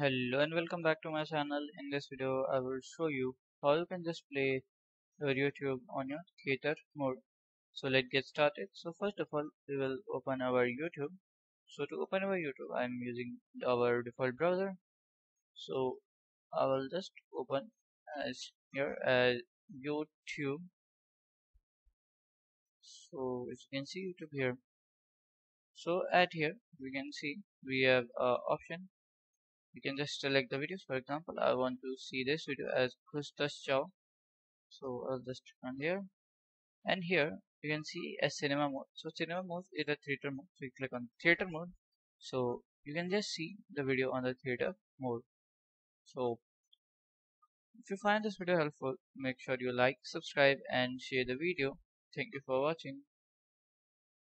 Hello and welcome back to my channel. In this video I will show you how you can just play your YouTube on your theater mode. So let's get started. So first of all we will open our YouTube. So to open our YouTube I am using our default browser. So I will just open as here as YouTube. So as you can see YouTube here. So at here we can see we have a option you can just select the videos. For example I want to see this video as Kustas Chow. So I'll just click on here. And here you can see a cinema mode. So cinema mode is a theater mode. So you click on theater mode. So you can just see the video on the theater mode. So if you find this video helpful make sure you like subscribe and share the video. Thank you for watching